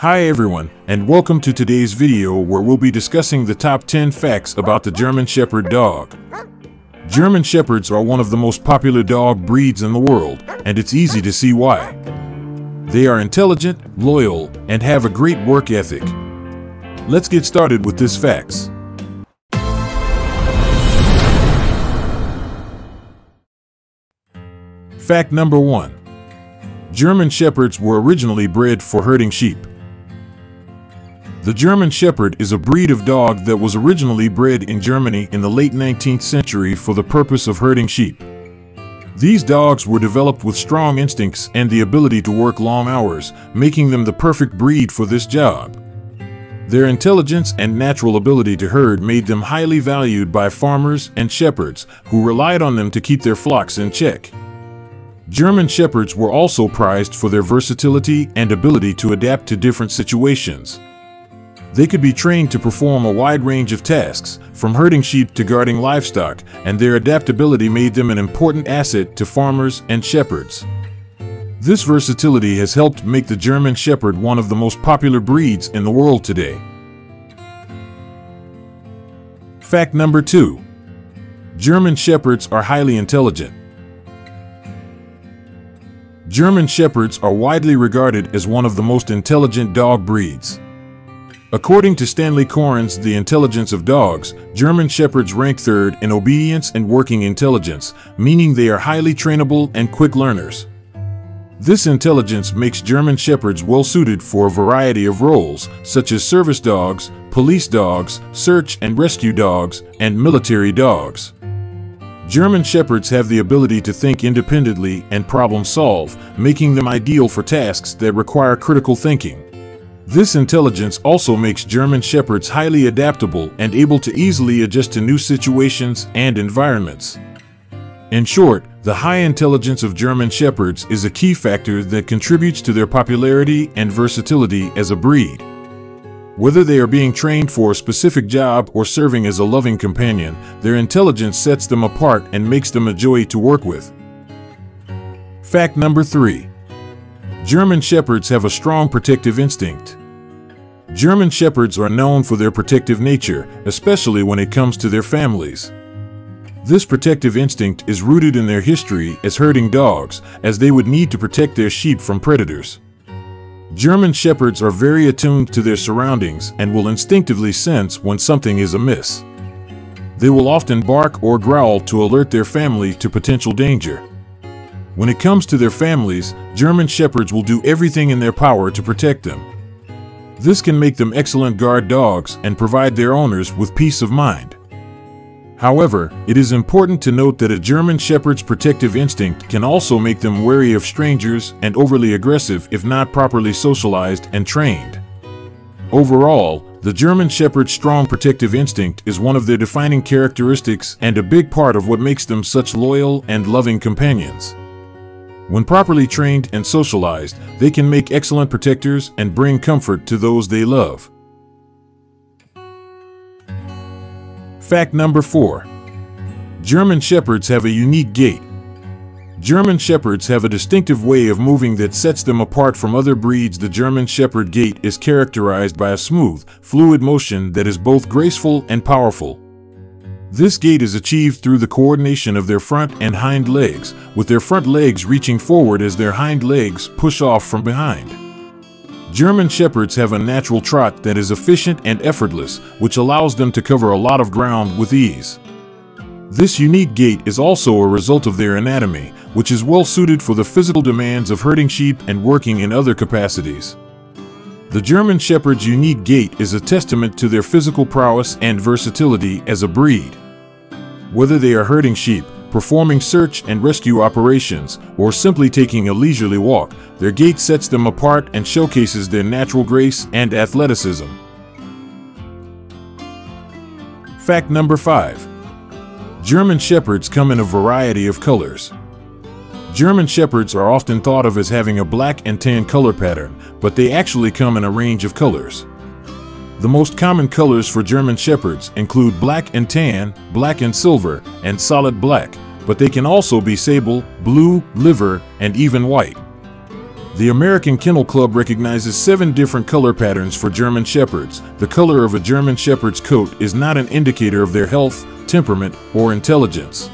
Hi everyone, and welcome to today's video where we'll be discussing the top 10 facts about the German Shepherd dog. German Shepherds are one of the most popular dog breeds in the world, and it's easy to see why. They are intelligent, loyal, and have a great work ethic. Let's get started with this facts. Fact number 1. German Shepherds were originally bred for herding sheep. The German Shepherd is a breed of dog that was originally bred in Germany in the late 19th century for the purpose of herding sheep. These dogs were developed with strong instincts and the ability to work long hours, making them the perfect breed for this job. Their intelligence and natural ability to herd made them highly valued by farmers and shepherds, who relied on them to keep their flocks in check. German Shepherds were also prized for their versatility and ability to adapt to different situations. They could be trained to perform a wide range of tasks, from herding sheep to guarding livestock, and their adaptability made them an important asset to farmers and shepherds. This versatility has helped make the German Shepherd one of the most popular breeds in the world today. Fact number 2. German Shepherds are highly intelligent. German Shepherds are widely regarded as one of the most intelligent dog breeds. According to Stanley Coren's The Intelligence of Dogs, German Shepherds rank third in obedience and working intelligence, meaning they are highly trainable and quick learners. This intelligence makes German Shepherds well suited for a variety of roles, such as service dogs, police dogs, search and rescue dogs, and military dogs. German Shepherds have the ability to think independently and problem solve, making them ideal for tasks that require critical thinking. This intelligence also makes German Shepherds highly adaptable and able to easily adjust to new situations and environments. In short, the high intelligence of German Shepherds is a key factor that contributes to their popularity and versatility as a breed. Whether they are being trained for a specific job or serving as a loving companion, their intelligence sets them apart and makes them a joy to work with. Fact number 3. German Shepherds have a strong protective instinct. German Shepherds are known for their protective nature, especially when it comes to their families. This protective instinct is rooted in their history as herding dogs, as they would need to protect their sheep from predators. German Shepherds are very attuned to their surroundings and will instinctively sense when something is amiss. They will often bark or growl to alert their family to potential danger. When it comes to their families, German Shepherds will do everything in their power to protect them. This can make them excellent guard dogs and provide their owners with peace of mind. However, it is important to note that a German Shepherd's protective instinct can also make them wary of strangers and overly aggressive if not properly socialized and trained. Overall, the German Shepherd's strong protective instinct is one of their defining characteristics and a big part of what makes them such loyal and loving companions. When properly trained and socialized, they can make excellent protectors and bring comfort to those they love. Fact number 4. German Shepherds have a unique gait. German Shepherds have a distinctive way of moving that sets them apart from other breeds. The German Shepherd gait is characterized by a smooth, fluid motion that is both graceful and powerful. This gait is achieved through the coordination of their front and hind legs, with their front legs reaching forward as their hind legs push off from behind. German Shepherds have a natural trot that is efficient and effortless, which allows them to cover a lot of ground with ease. This unique gait is also a result of their anatomy, which is well suited for the physical demands of herding sheep and working in other capacities. The German Shepherd's unique gait is a testament to their physical prowess and versatility as a breed. Whether they are herding sheep, performing search and rescue operations, or simply taking a leisurely walk, their gait sets them apart and showcases their natural grace and athleticism. Fact number 5. German Shepherds come in a variety of colors. German Shepherds are often thought of as having a black and tan color pattern, but they actually come in a range of colors. The most common colors for German Shepherds include black and tan, black and silver, and solid black, but they can also be sable, blue, liver, and even white. The American Kennel Club recognizes seven different color patterns for German Shepherds. The color of a German Shepherd's coat is not an indicator of their health, temperament, or intelligence.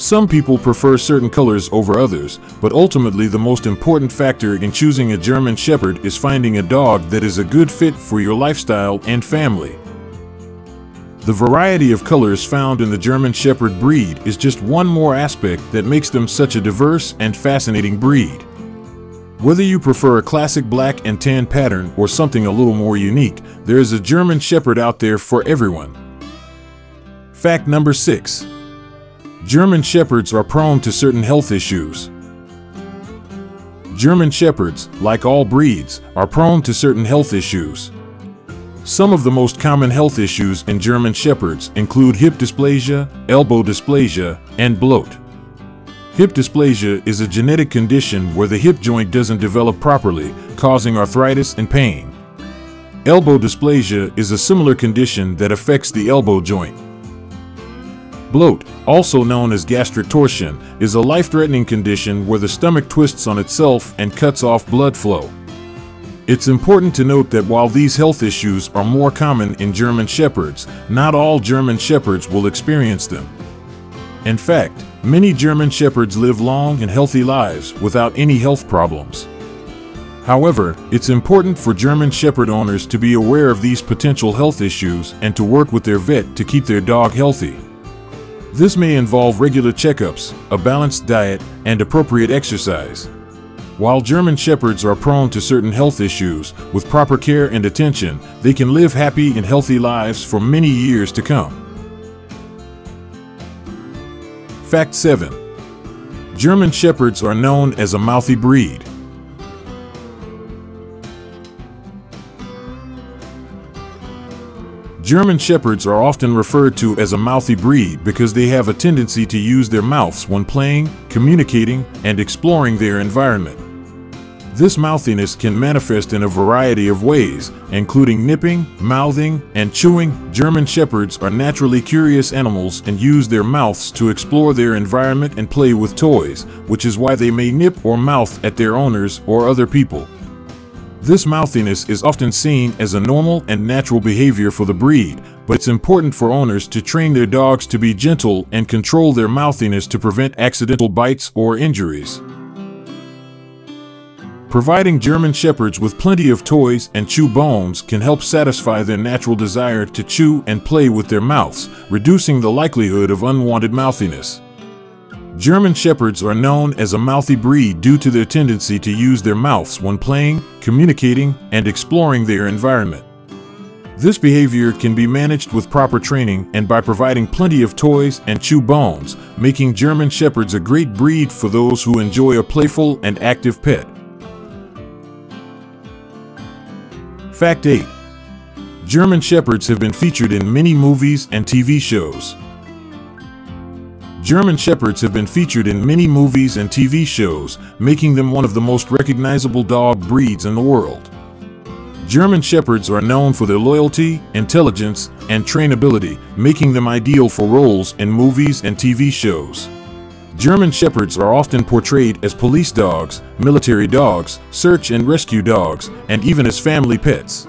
Some people prefer certain colors over others, but ultimately the most important factor in choosing a German Shepherd is finding a dog that is a good fit for your lifestyle and family. The variety of colors found in the German Shepherd breed is just one more aspect that makes them such a diverse and fascinating breed. Whether you prefer a classic black and tan pattern or something a little more unique, there is a German Shepherd out there for everyone. Fact number 6. German Shepherds are prone to certain health issues. German Shepherds, like all breeds, are prone to certain health issues. Some of the most common health issues in German Shepherds include hip dysplasia, elbow dysplasia, and bloat. Hip dysplasia is a genetic condition where the hip joint doesn't develop properly, causing arthritis and pain. Elbow dysplasia is a similar condition that affects the elbow joint. Bloat, also known as gastric torsion, is a life-threatening condition where the stomach twists on itself and cuts off blood flow. It's important to note that while these health issues are more common in German Shepherds, not all German Shepherds will experience them. In fact, Many German Shepherds live long and healthy lives without any health problems. However, it's important for German Shepherd owners to be aware of these potential health issues and to work with their vet to keep their dog healthy. This may involve regular checkups, a balanced diet, and appropriate exercise. While German Shepherds are prone to certain health issues, with proper care and attention, they can live happy and healthy lives for many years to come. Fact 7. German Shepherds are known as a mouthy breed. German Shepherds are often referred to as a mouthy breed because they have a tendency to use their mouths when playing, communicating, and exploring their environment. This mouthiness can manifest in a variety of ways, including nipping, mouthing, and chewing. German Shepherds are naturally curious animals and use their mouths to explore their environment and play with toys, which is why they may nip or mouth at their owners or other people. This mouthiness is often seen as a normal and natural behavior for the breed, but it's important for owners to train their dogs to be gentle and control their mouthiness to prevent accidental bites or injuries. Providing German Shepherds with plenty of toys and chew bones can help satisfy their natural desire to chew and play with their mouths, reducing the likelihood of unwanted mouthiness. German Shepherds are known as a mouthy breed due to their tendency to use their mouths when playing, communicating, and exploring their environment. This behavior can be managed with proper training and by providing plenty of toys and chew bones, making German Shepherds a great breed for those who enjoy a playful and active pet. Fact 8. German Shepherds have been featured in many movies and TV shows. German Shepherds have been featured in many movies and TV shows, making them one of the most recognizable dog breeds in the world. German Shepherds are known for their loyalty, intelligence, and trainability, making them ideal for roles in movies and TV shows. German Shepherds are often portrayed as police dogs, military dogs, search and rescue dogs, and even as family pets.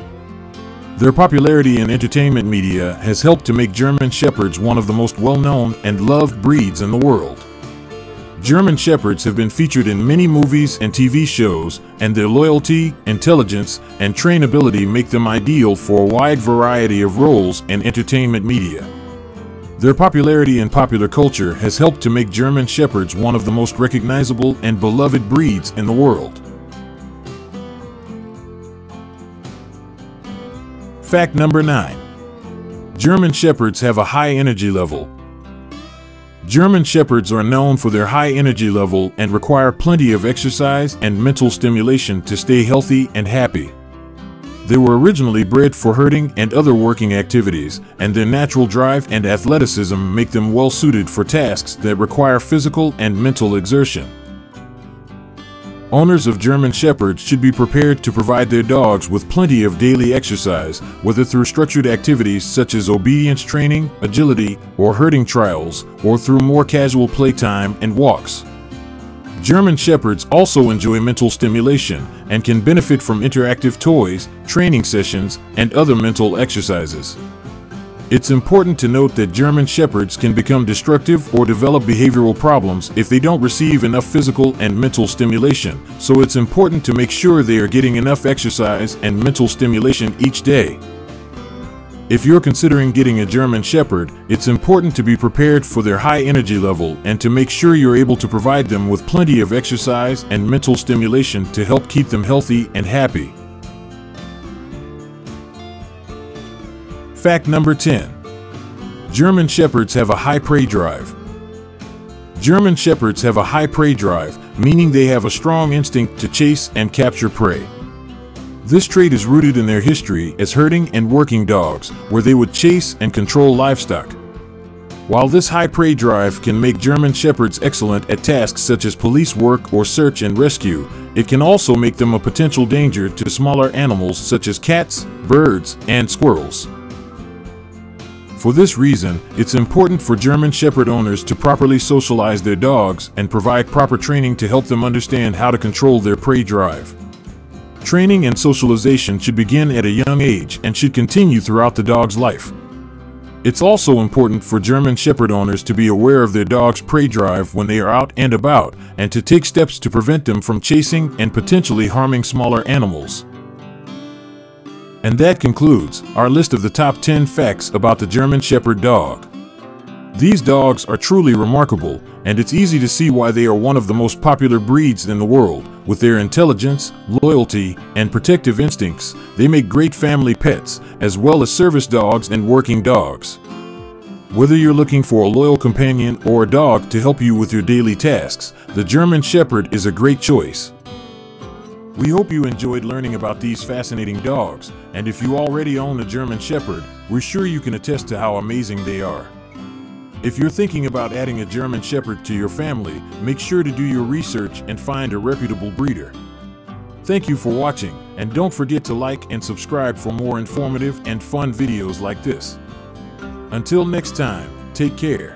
Their popularity in entertainment media has helped to make German Shepherds one of the most well-known and loved breeds in the world. German Shepherds have been featured in many movies and TV shows, and their loyalty, intelligence, and trainability make them ideal for a wide variety of roles in entertainment media. Their popularity in popular culture has helped to make German Shepherds one of the most recognizable and beloved breeds in the world. Fact number 9. German Shepherds have a high energy level. German Shepherds are known for their high energy level and require plenty of exercise and mental stimulation to stay healthy and happy. They were originally bred for herding and other working activities, and their natural drive and athleticism make them well suited for tasks that require physical and mental exertion. Owners of German Shepherds should be prepared to provide their dogs with plenty of daily exercise, whether through structured activities such as obedience training, agility, or herding trials, or through more casual playtime and walks. German Shepherds also enjoy mental stimulation and can benefit from interactive toys, training sessions, and other mental exercises. It's important to note that German Shepherds can become destructive or develop behavioral problems if they don't receive enough physical and mental stimulation, so it's important to make sure they are getting enough exercise and mental stimulation each day. If you're considering getting a German Shepherd, it's important to be prepared for their high energy level and to make sure you're able to provide them with plenty of exercise and mental stimulation to help keep them healthy and happy. Fact number 10 German Shepherds have a high prey drive. German Shepherds have a high prey drive, meaning they have a strong instinct to chase and capture prey. This trait is rooted in their history as herding and working dogs, where they would chase and control livestock. While this high prey drive can make German Shepherds excellent at tasks such as police work or search and rescue, it can also make them a potential danger to smaller animals such as cats, birds, and squirrels. For this reason, it's important for German Shepherd owners to properly socialize their dogs and provide proper training to help them understand how to control their prey drive. Training and socialization should begin at a young age and should continue throughout the dog's life. It's also important for German Shepherd owners to be aware of their dog's prey drive when they are out and about and to take steps to prevent them from chasing and potentially harming smaller animals. And that concludes our list of the top 10 facts about the German Shepherd dog. These dogs are truly remarkable, and it's easy to see why they are one of the most popular breeds in the world. With their intelligence, loyalty, and protective instincts, they make great family pets, as well as service dogs and working dogs. Whether you're looking for a loyal companion or a dog to help you with your daily tasks, the German Shepherd is a great choice. We hope you enjoyed learning about these fascinating dogs, and if you already own a German Shepherd, we're sure you can attest to how amazing they are. If you're thinking about adding a German Shepherd to your family, make sure to do your research and find a reputable breeder. Thank you for watching, and don't forget to like and subscribe for more informative and fun videos like this. Until next time, take care.